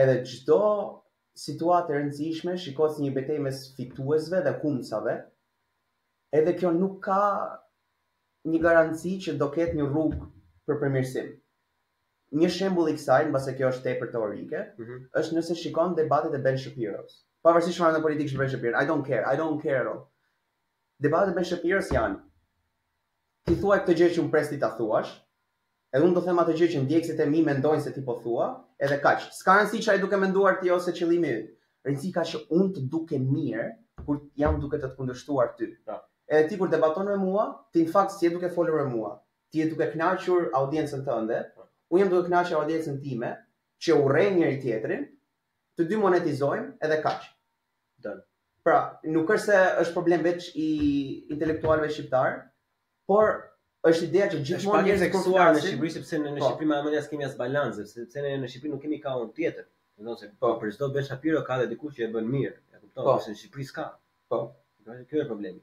Edhe çdo situatë e rëndësishme shikohet si një betejë mes fituesve dhe humbësave, edhe kjo nuk ka një garanci që do ketë një rrugë për përmirësim. Një shembull i kësaj, mbase kjo është tepër teorike, mm -hmm. është nëse shikon debatet e Ben Shapiros. Pavarësisht çfarë në politikë është Ben Shapiro, I don't care, I don't care at all. Debatet e Ben Shapiros janë Ti thuaj këtë gjë që unë pres ti ta thuash, edhe unë do them atë gjë që ndjekësit e mi mendojnë se ti po thua, edhe kaq. S'ka rëndësi çfarë je duke menduar ti ose qëllimi yt. Rëndësi ka që unë të dukem mirë kur jam duke të të kundërshtuar ty. Edhe ti kur debaton me mua, ti në fakt s'je duke folur me mua. Ti je duke kënaqur audiencën tënde, unë jam duke kënaqur audiencën time, që urrejnë njëri-tjetrin, të dy monetizojmë edhe kaq. Dën. Pra, nuk është se është problem veç i intelektualëve shqiptarë, por është ideja që gjithmonë më e theksuar në Shqipëri sepse në, në po. Shqipëri më mënja s'kemi as balancë, sepse ne në Shqipëri nuk kemi kahun tjetër. Domethënë se po për çdo Ben Shapiro ka edhe dikush që e bën mirë, e kupton, po. se në Shqipëri s'ka. Po. Kjo është problemi.